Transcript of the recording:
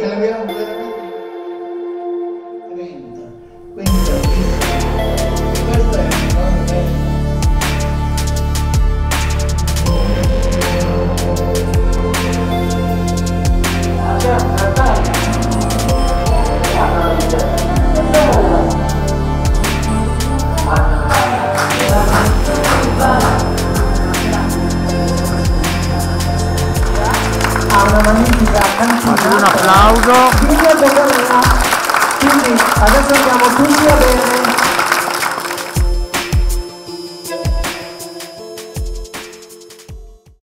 Tem que. un applauso.